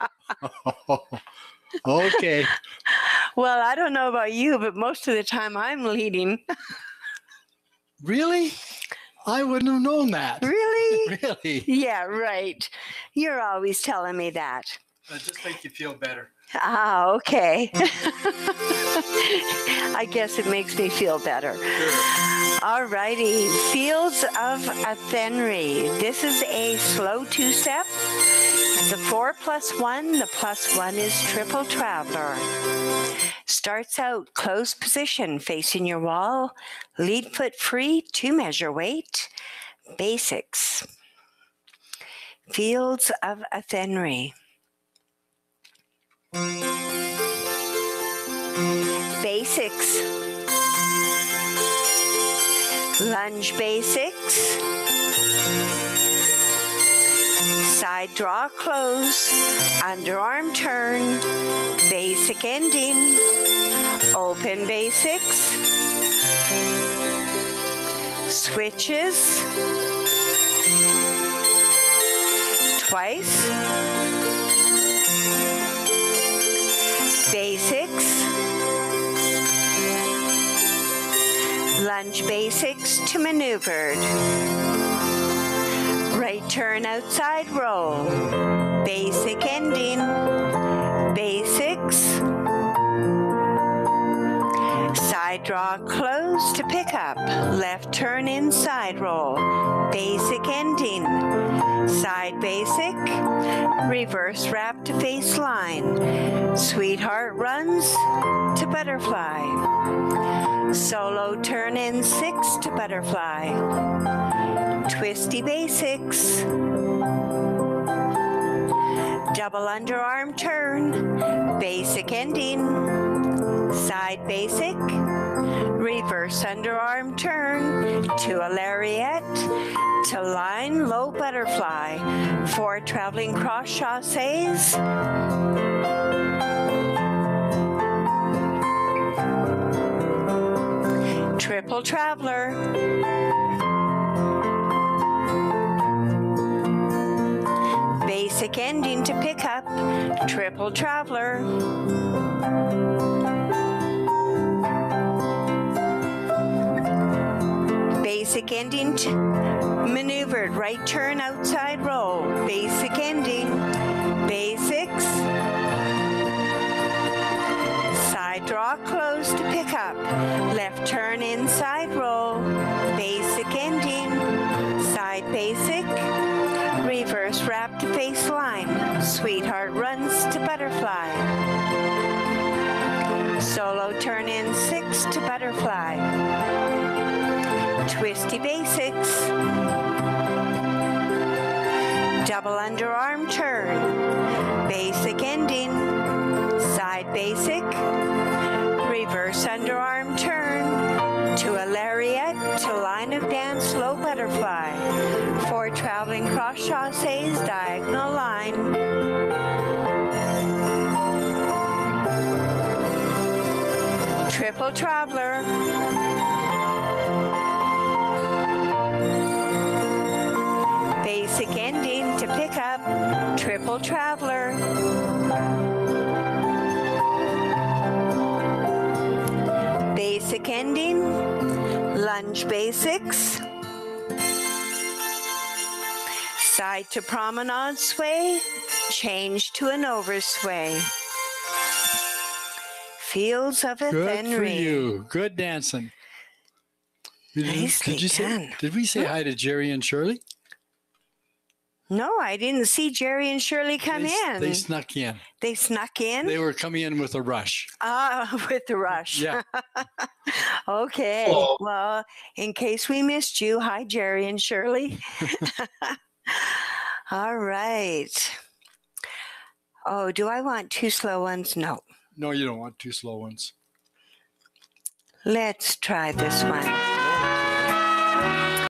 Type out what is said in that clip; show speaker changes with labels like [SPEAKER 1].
[SPEAKER 1] okay.
[SPEAKER 2] Well, I don't know about you, but most of the time I'm leading.
[SPEAKER 1] Really? I wouldn't have known that.
[SPEAKER 2] really?
[SPEAKER 1] Really?
[SPEAKER 2] Yeah, right. You're always telling me that.
[SPEAKER 1] That just make you feel better.
[SPEAKER 2] Ah, okay. I guess it makes me feel better. All righty. Fields of Athenry. This is a slow two step. A four plus one. The plus one is triple traveler. Starts out closed position facing your wall. Lead foot free, two measure weight. Basics. Fields of Athenry. Basics. Lunge basics. Side draw close. Underarm turn. Basic ending. Open basics. Switches. Twice. Basics. Lunge basics to maneuvered. Turn outside roll. Basic ending. Basics. Side draw close to pick up. Left turn inside roll. Basic ending. Side basic. Reverse wrap to face line. Sweetheart runs to butterfly. Solo turn in six to butterfly. Twisty basics. Double underarm turn. Basic ending. Side basic. Reverse underarm turn to a lariat to line low butterfly. Four traveling cross chassés. Triple traveler. Basic ending to pick up. Triple traveler. Basic ending maneuvered. Right turn outside roll. Basic ending. Basics. Solo turn in six to butterfly. Twisty basics. Double underarm turn. Basic ending. Side basic. Reverse underarm turn. To a lariat to line of dance low butterfly. Four traveling cross chassés diagonal line. Triple traveler. Basic ending to pick up. Triple traveler. Basic ending. Lunge basics. Side to promenade sway. Change to an oversway. Fields of
[SPEAKER 1] Good for you. Good dancing. Did you- did you say? Did we say hi to Jerry and Shirley?
[SPEAKER 2] No, I didn't see Jerry and Shirley come
[SPEAKER 1] they,
[SPEAKER 2] in.
[SPEAKER 1] They snuck in.
[SPEAKER 2] They snuck in.
[SPEAKER 1] They were coming in with a rush.
[SPEAKER 2] Ah, with a rush.
[SPEAKER 1] Yeah.
[SPEAKER 2] okay.
[SPEAKER 3] Hello.
[SPEAKER 2] Well, in case we missed you, hi, Jerry and Shirley. All right. Oh, do I want two slow ones? No.
[SPEAKER 1] No, you don't want two slow ones.
[SPEAKER 2] Let's try this one.